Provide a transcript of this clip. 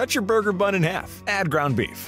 Cut your burger bun in half. Add ground beef.